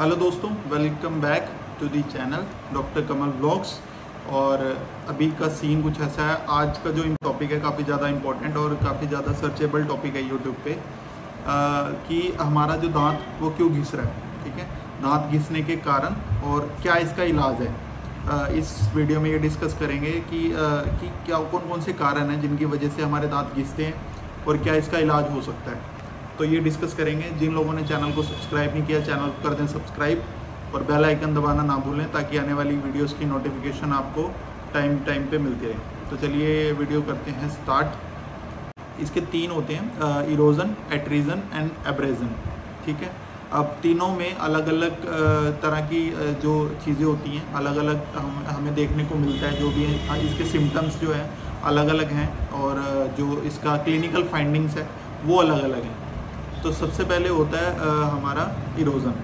Hello दोस्तों welcome back to the channel doctor Kamal blogs. और अभी का सीन कुछ ऐसा है आज का जो टॉपिक है काफ़ी ज़्यादा इम्पोर्टेंट और काफ़ी ज़्यादा सर्चेबल टॉपिक है यूट्यूब पे। आ, कि हमारा जो दांत वो क्यों घिस रहा है ठीक है? दांत घिसने के कारण और क्या इसका इलाज है? आ, इस वीडियो में ये डिस्कस करेंगे कि आ, कि क्या कौन कौन से कारण हैं जिनकी वजह से हमारे दांत घिसते हैं और क्या इसका इलाज हो सकता है। तो ये डिस्कस करेंगे। जिन लोगों ने चैनल को सब्सक्राइब नहीं किया चैनल कर दें सब्सक्राइब और बेल आइकन दबाना ना भूलें ताकि आने वाली वीडियोस की नोटिफिकेशन आपको टाइम टाइम पे मिलती रहे। तो चलिए वीडियो करते हैं स्टार्ट इसके तीन होते हैं इरोजन एट्रीजन एंड एब्रेजन ठीक है? अब तीनों में अलग अलग तरह की जो चीज़ें होती हैं अलग अलग हम, हमें देखने को मिलता है, जो भी है इसके सिम्टम्स जो हैं अलग अलग हैं और जो इसका क्लिनिकल फाइंडिंग्स है, वो अलग अलग हैं। तो सबसे पहले होता है आ, हमारा इरोज़न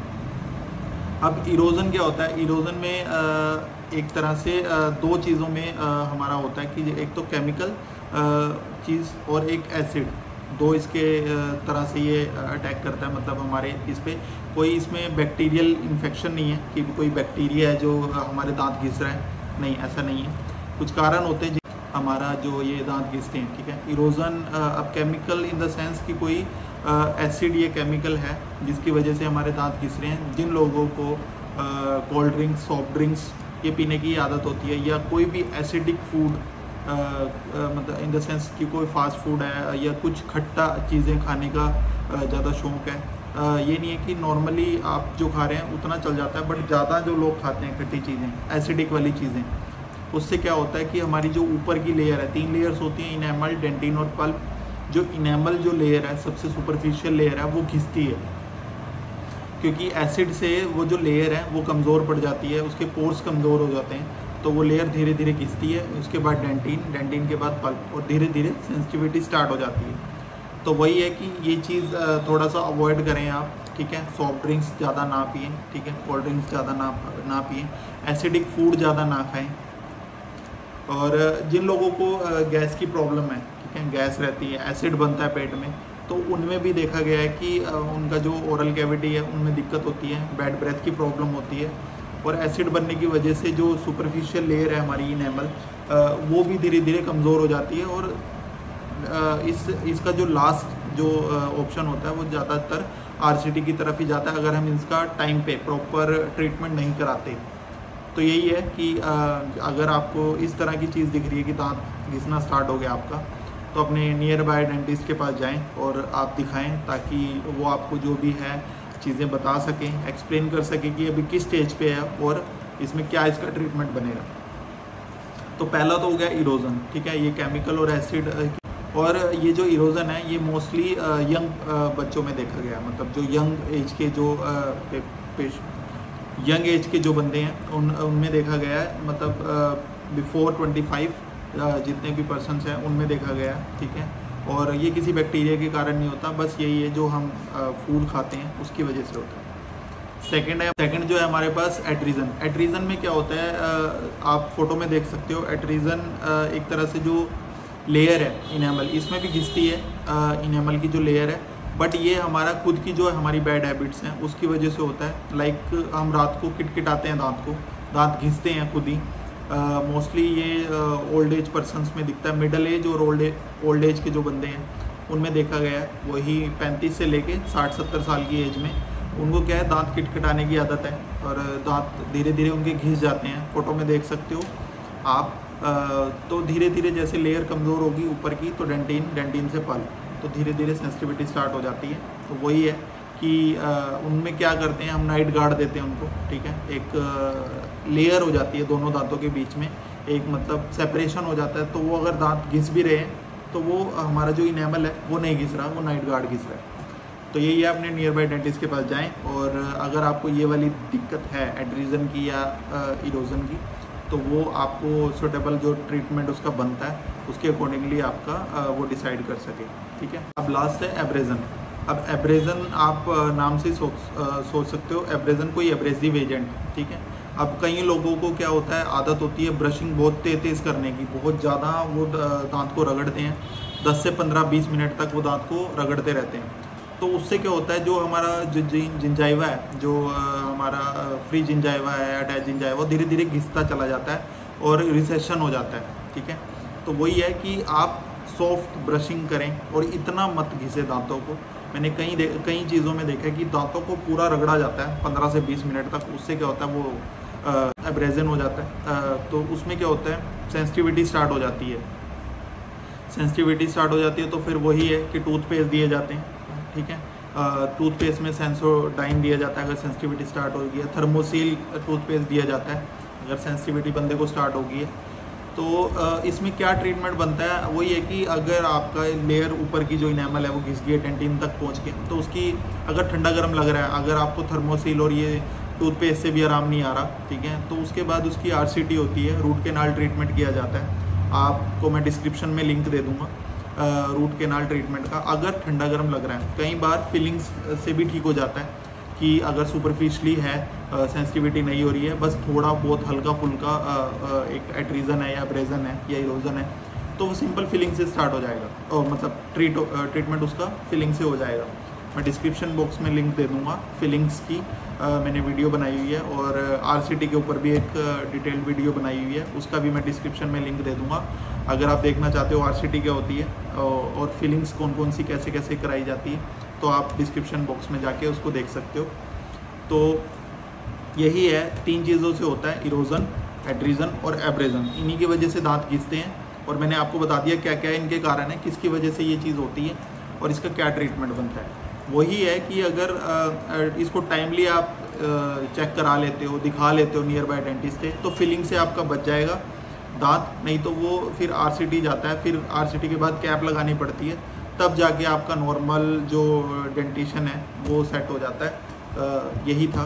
अब इरोज़न क्या होता है? इरोज़न में आ, एक तरह से आ, दो चीज़ों में आ, हमारा होता है कि एक तो केमिकल चीज़ और एक एसिड दो इसके तरह से ये अटैक करता है मतलब हमारे इस पर कोई इसमें बैक्टीरियल इन्फेक्शन नहीं है कि कोई बैक्टीरिया है जो हमारे दांत घिस रहा है. नहीं ऐसा नहीं है. कुछ कारण होते हैं हमारा जो ये दांत घिसते हैं ठीक है? इरोज़न अब केमिकल इन द सेंस कि कोई एसिड ये केमिकल है जिसकी वजह से हमारे दांत घिस रहे हैं। जिन लोगों को कोल्ड ड्रिंक्स सॉफ्ट ड्रिंक्स ये पीने की आदत होती है या कोई भी एसिडिक फ़ूड मतलब इन द सेंस कि कोई फास्ट फ़ूड है या कुछ खट्टा चीज़ें खाने का ज़्यादा शौक है आ, ये नहीं है कि नॉर्मली आप जो खा रहे हैं उतना चल जाता है बट ज़्यादा जो लोग खाते हैं खट्टी चीज़ें एसिडिक वाली चीज़ें उससे क्या होता है कि हमारी जो ऊपर की लेयर है तीन लेयर्स होती हैं इनेमल डेंटिन और पल्प जो इनेमल जो लेयर है, सबसे सुपरफिशियल लेयर है, वो घिसती है। क्योंकि एसिड से वो जो लेयर है, वो कमज़ोर पड़ जाती है, उसके पोर्स कमज़ोर हो जाते हैं। तो वो लेयर धीरे धीरे घिसती है, उसके बाद डेंटिन डेंटिन के बाद पल्प और धीरे धीरे सेंसिटिविटी स्टार्ट हो जाती है। तो वही है कि ये चीज़ थोड़ा सा अवॉइड करें आप, ठीक है? सॉफ्ट ड्रिंक्स ज़्यादा ना पिए, ठीक है? कोल्ड ड्रिंक्स ज़्यादा ना ना पिए। एसिडिक फ़ूड ज़्यादा ना खाएँ। और, जिन लोगों को गैस की प्रॉब्लम है है गैस रहती है एसिड बनता है पेट में। तो उनमें भी देखा गया है कि उनका जो ओरल कैविटी है, उनमें दिक्कत होती है बैड ब्रेथ की प्रॉब्लम होती है। और एसिड बनने की वजह से जो सुपरफिशियल लेयर है हमारी इनेमल वो भी धीरे धीरे कमज़ोर हो जाती है और इस, इसका जो लास्ट जो ऑप्शन होता है, वो ज़्यादातर आरसीटी की तरफ़ ही जाता है, अगर हम इसका टाइम पे प्रॉपर ट्रीटमेंट नहीं कराते। तो यही है कि अगर आपको इस तरह की चीज़ दिख रही है कि दांत घिसना स्टार्ट हो गया आपका तो अपने नियर बाय डेंटिस्ट के पास जाएँ और आप दिखाएँ ताकि वो आपको जो भी है चीज़ें बता सकें एक्सप्लेन कर सकें कि अभी किस स्टेज पे है और इसमें क्या इसका ट्रीटमेंट बनेगा। तो पहला तो हो गया इरोज़न ठीक है? ये केमिकल और एसिड और ये जो इरोज़न है, ये मोस्टली यंग बच्चों में देखा गया मतलब जो यंग एज के जो यंग एज के जो बंदे हैं, उन, उनमें देखा गया है। मतलब बिफोर ट्वेंटी फाइव जितने भी पर्सन हैं, उनमें देखा गया, ठीक है? और ये किसी बैक्टीरिया के कारण नहीं होता, बस यही है जो हम फ़ूड खाते हैं, उसकी वजह से होता है। सेकेंड है सेकेंड जो है हमारे पास एट्रीजन एट्रीजन में क्या होता है आप फ़ोटो में देख सकते हो एट्रीजन एक तरह से जो लेयर है इनेमल इसमें भी घिसती है इनेमल की जो लेयर है। बट ये हमारा खुद की जो हमारी बैड हैबिट्स हैं, उसकी वजह से होता है। लाइक हम रात को किटकिटाते हैं दांत को, दांत घिसते हैं खुद ही। मोस्टली ये ओल्ड एज पर्सनस में दिखता है। मिडल एज और ओल्ड ओल्ड एज के जो बंदे हैं उनमें देखा गया है। वही पैंतीस से लेके साठ सत्तर साल की एज में उनको क्या है दांत किटकिटाने की आदत है और दांत धीरे धीरे उनके घिस जाते हैं। फ़ोटो में देख सकते हो आप uh, तो धीरे धीरे जैसे लेयर कमज़ोर होगी ऊपर की तो डेंटिन डेंटिन से पल। तो धीरे धीरे सेंसिटिविटी स्टार्ट हो जाती है। तो वही है। कि उनमें क्या करते हैं, हम नाइट गार्ड देते हैं उनको, ठीक है? एक लेयर हो जाती है दोनों दांतों के बीच में, एक मतलब सेपरेशन हो जाता है तो वो अगर दांत घिस भी रहे हैं तो वो हमारा जो इनेमल है, वो नहीं घिस रहा, वो नाइट गार्ड घिस रहा है। तो यही है अपने नियर बाई डेंटिस्ट के पास जाएँ, और अगर आपको ये वाली दिक्कत है एड्रीजन की या इरोजन की तो वो आपको सुटेबल जो ट्रीटमेंट उसका बनता है, उसके अकॉर्डिंगली आपका वो डिसाइड कर सके, ठीक है? अब लास्ट है एब्रेजन अब एब्रेजन आप नाम से सोच सोच सकते हो। एब्रेजन कोई एब्रेजिव एजेंट ठीक है? अब कई लोगों को क्या होता है, आदत होती है ब्रशिंग बहुत तेज तेज़ करने की। बहुत ज़्यादा वो दांत को रगड़ते हैं। 10 से 15-20 मिनट तक वो दांत को रगड़ते रहते हैं। तो उससे क्या होता है, जो हमारा जो जिंजाइवा है, जो हमारा फ्री जिंजाइवा है अटैच जिंजाइवा धीरे धीरे घिसता चला जाता है और रिसेशन हो जाता है, ठीक है? तो वही है कि आप सॉफ्ट ब्रशिंग करें और इतना मत घिसे दांतों को। मैंने कई कई चीज़ों में देखा है कि दांतों को पूरा रगड़ा जाता है 15 से 20 मिनट तक उससे क्या होता है वो एब्रेजन हो जाता है। आ, तो उसमें क्या होता है सेंसिटिविटी स्टार्ट हो जाती है। सेंसिटिविटी स्टार्ट हो जाती है तो फिर वही है कि टूथपेस्ट दिए जाते हैं ठीक है? टूथपेस्ट में सेंसोडाइन दिया जाता है अगर सेंसिटिविटी स्टार्ट हो गई है थर्मोसील टूथपेस्ट दिया जाता है अगर सेंसिटिविटी बंदे को स्टार्ट हो गई है। तो इसमें क्या ट्रीटमेंट बनता है? वही है कि अगर आपका लेयर ऊपर की जो इनेमल है, वो घिस गई टेंटिन तक पहुँच के तो उसकी अगर ठंडा गर्म लग रहा है, अगर आपको थर्मोसील और ये टूथपेस्ट से भी आराम नहीं आ रहा, ठीक है? तो उसके बाद उसकी आर होती है रूट केनाल ट्रीटमेंट किया जाता है। आपको मैं डिस्क्रिप्शन में लिंक दे दूँगा रूट केनाल ट्रीटमेंट का। अगर ठंडा गर्म लग रहा है, कई बार फीलिंग्स से भी ठीक हो जाता है। कि अगर सुपरफिशली है सेंसिटिविटी नहीं हो रही है, बस थोड़ा बहुत हल्का फुल्का एक एट्रीजन है या ब्रेजन है या इरोजन है तो वो सिंपल फिलिंग से स्टार्ट हो जाएगा। और मतलब ट्रीट ट्रीटमेंट उसका फिलिंग से हो जाएगा। मैं डिस्क्रिप्शन बॉक्स में लिंक दे दूँगा फिलिंग्स की। आ, मैंने वीडियो बनाई हुई है और आर के ऊपर भी एक डिटेल्ड वीडियो बनाई हुई है। उसका भी मैं डिस्क्रिप्शन में लिंक दे दूँगा। अगर आप देखना चाहते हो आर क्या होती है और फीलिंग्स कौन कौन सी कैसे कैसे कराई जाती है तो आप डिस्क्रिप्शन बॉक्स में जाके उसको देख सकते हो। तो यही है तीन चीज़ों से होता है इरोजन एड्रीजन और एब्रेजन इन्हीं की वजह से दांत घिसते हैं और मैंने आपको बता दिया क्या क्या इनके कारण है किसकी वजह से ये चीज़ होती है और इसका क्या ट्रीटमेंट बनता है। वही है कि अगर इसको टाइमली आप चेक करा लेते हो, दिखा लेते हो नियर बाय डेंटिस्ट से तो फिलिंग से आपका बच जाएगा दांत। नहीं तो वो फिर आर जाता है, फिर आर के बाद कैप लगानी पड़ती है। तब जाके आपका नॉर्मल जो डेंटिशन है, वो सेट हो जाता है। यही था।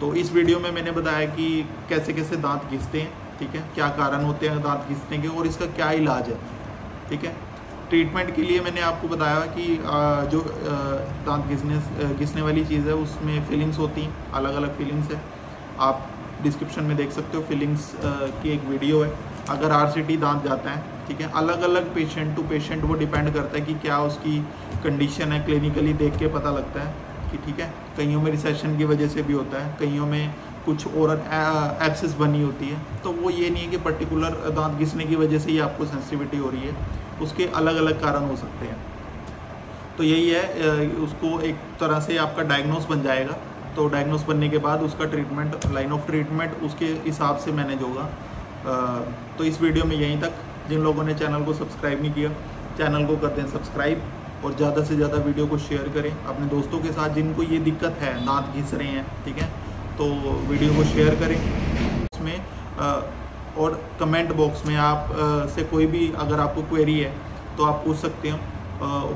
तो इस वीडियो में मैंने बताया कि कैसे कैसे दांत घिसते हैं, ठीक है? क्या कारण होते हैं दांत घिसने के, और इसका क्या इलाज है, ठीक है? ट्रीटमेंट के लिए मैंने आपको बताया कि जो दांत घिसने घिसने वाली चीज़ है, उसमें फीलिंग्स होती हैं अलग अलग फीलिंग्स है। आप डिस्क्रिप्शन में देख सकते हो फीलिंग्स की एक वीडियो है। अगर आर दांत जाता है, ठीक है अलग अलग पेशेंट टू पेशेंट वो डिपेंड करता है कि क्या उसकी कंडीशन है क्लिनिकली देख के पता लगता है कि ठीक है। कईयों में रिसेशन की वजह से भी होता है, कईयों में कुछ और एब्सेस बनी होती है। तो वो ये नहीं है कि पर्टिकुलर दांत घिसने की वजह से ही आपको सेंसिटिविटी हो रही है। उसके अलग अलग कारण हो सकते हैं। तो यही है उसको एक तरह से आपका डायग्नोस बन जाएगा। तो डायग्नोस बनने के बाद उसका ट्रीटमेंट लाइन ऑफ़ ट्रीटमेंट उसके हिसाब से मैनेज होगा। तो इस वीडियो में यहीं तक। जिन लोगों ने चैनल को सब्सक्राइब नहीं किया चैनल को कर दें सब्सक्राइब और ज़्यादा से ज़्यादा वीडियो को शेयर करें। अपने दोस्तों के साथ जिनको ये दिक्कत है दांत घिस रहे हैं, ठीक है? तो वीडियो को शेयर करें। उसमें और कमेंट बॉक्स में आप से कोई भी अगर आपको क्वेरी है तो आप पूछ सकते हो।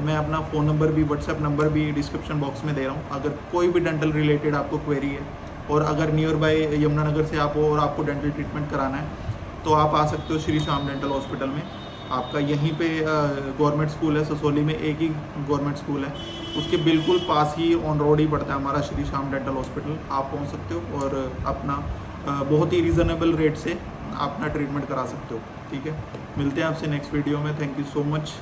मैं अपना फ़ोन नंबर भी व्हाट्सएप नंबर भी डिस्क्रिप्शन बॉक्स में दे रहा हूँ। अगर कोई भी डेंटल रिलेटेड आपको क्वेरी है, और अगर नियर बाय यमुनानगर से आप हो और आपको डेंटल ट्रीटमेंट कराना है तो आप आ सकते हो श्री श्याम डेंटल हॉस्पिटल में। आपका यहीं पे गवर्नमेंट स्कूल है, ससोली में एक ही गवर्नमेंट स्कूल है। उसके बिल्कुल पास ही ऑन रोड ही पड़ता है हमारा श्री श्याम डेंटल हॉस्पिटल आप पहुँच सकते हो और अपना बहुत ही रिजनेबल रेट से अपना ट्रीटमेंट करा सकते हो, ठीक है? मिलते हैं आपसे नेक्स्ट वीडियो में. Thank you so much